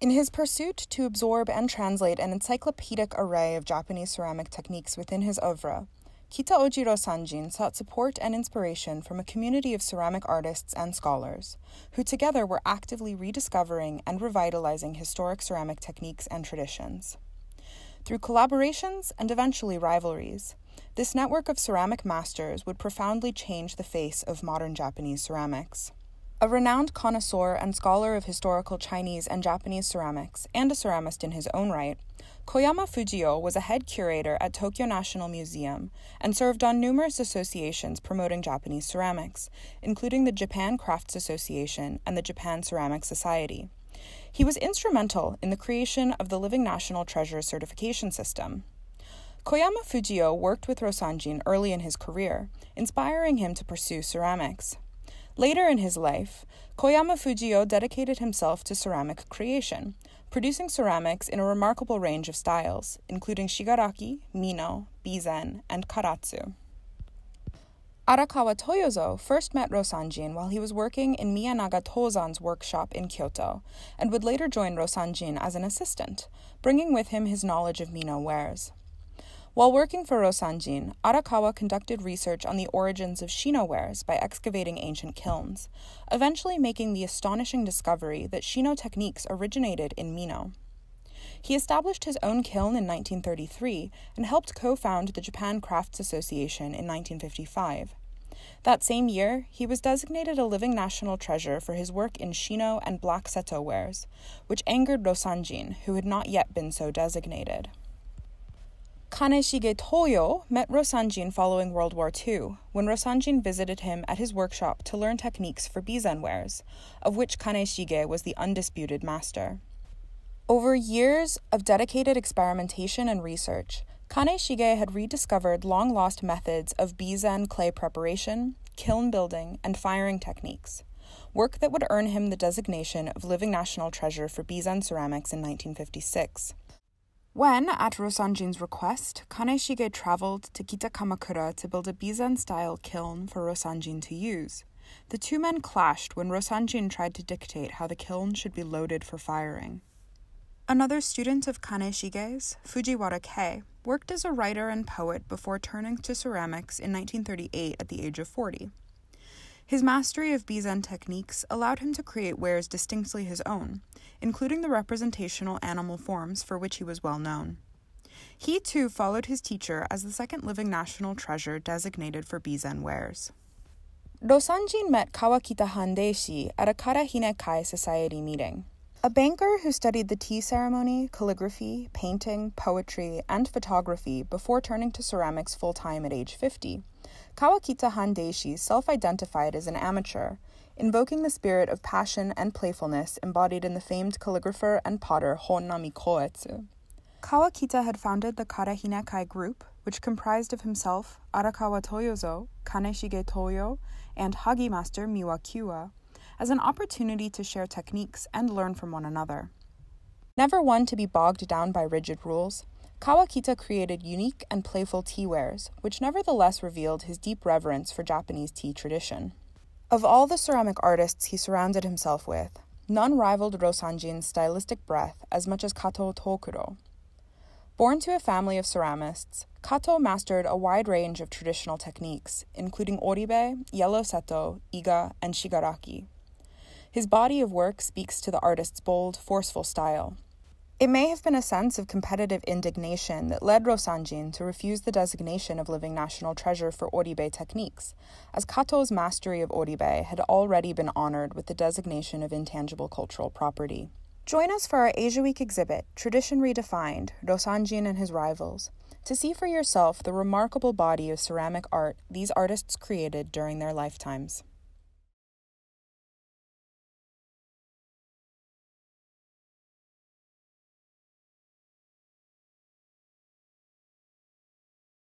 In his pursuit to absorb and translate an encyclopedic array of Japanese ceramic techniques within his oeuvre, Kitaoji Sanjin sought support and inspiration from a community of ceramic artists and scholars, who together were actively rediscovering and revitalizing historic ceramic techniques and traditions. Through collaborations and eventually rivalries, this network of ceramic masters would profoundly change the face of modern Japanese ceramics. A renowned connoisseur and scholar of historical Chinese and Japanese ceramics, and a ceramist in his own right, Koyama Fujio was a head curator at Tokyo National Museum and served on numerous associations promoting Japanese ceramics, including the Japan Crafts Association and the Japan Ceramic Society. He was instrumental in the creation of the Living National Treasure certification system. Koyama Fujio worked with Rosanjin early in his career, inspiring him to pursue ceramics. Later in his life, Koyama Fujio dedicated himself to ceramic creation, producing ceramics in a remarkable range of styles, including shigaraki, mino, bizen, and karatsu. Arakawa Toyozo first met Rosanjin while he was working in Miyanaga Tozan's workshop in Kyoto, and would later join Rosanjin as an assistant, bringing with him his knowledge of Mino wares. While working for Rosanjin, Arakawa conducted research on the origins of Shino wares by excavating ancient kilns, eventually making the astonishing discovery that Shino techniques originated in Mino. He established his own kiln in 1933 and helped co found the Japan Crafts Association in 1955. That same year, he was designated a living national treasure for his work in Shino and black seto wares, which angered Rosanjin, who had not yet been so designated. Kaneshige Toyo met Rosanjin following World War II, when Rosanjin visited him at his workshop to learn techniques for bizen wares, of which Kaneshige was the undisputed master. Over years of dedicated experimentation and research, Kaneshige had rediscovered long lost methods of bizen clay preparation, kiln building, and firing techniques, work that would earn him the designation of Living National Treasure for bizen ceramics in 1956. When, at Rosanjin's request, Kaneshige traveled to Kitakamakura to build a Bizen style kiln for Rosanjin to use, the two men clashed when Rosanjin tried to dictate how the kiln should be loaded for firing. Another student of Kaneshige's, Fujiwara Kei, worked as a writer and poet before turning to ceramics in 1938 at the age of 40. His mastery of Bizen techniques allowed him to create wares distinctly his own, including the representational animal forms for which he was well known. He too followed his teacher as the second living national treasure designated for Bizen wares. Rosanjin met Kawakita Handeishi at a Karahine Kai Society meeting. A banker who studied the tea ceremony, calligraphy, painting, poetry, and photography before turning to ceramics full time at age 50, Kawakita Handeishi self identified as an amateur, invoking the spirit of passion and playfulness embodied in the famed calligrapher and potter Hon'ami Koetsu. Kawakita had founded the Karahinekai group, which comprised of himself, Arakawa Toyozo, Kaneshige Toyo, and Hagi master Miwa Kyuwa, as an opportunity to share techniques and learn from one another. Never one to be bogged down by rigid rules, Kawakita created unique and playful tea wares, which nevertheless revealed his deep reverence for Japanese tea tradition. Of all the ceramic artists he surrounded himself with, none rivaled Rosanjin's stylistic breadth as much as Kato Tokuro. Born to a family of ceramists, Kato mastered a wide range of traditional techniques, including oribe, yellow seto, iga, and shigaraki. His body of work speaks to the artist's bold, forceful style, it may have been a sense of competitive indignation that led Rosanjin to refuse the designation of living national treasure for Oribe techniques, as Kato's mastery of Oribe had already been honored with the designation of intangible cultural property. Join us for our Asia Week exhibit, Tradition Redefined Rosanjin and His Rivals, to see for yourself the remarkable body of ceramic art these artists created during their lifetimes.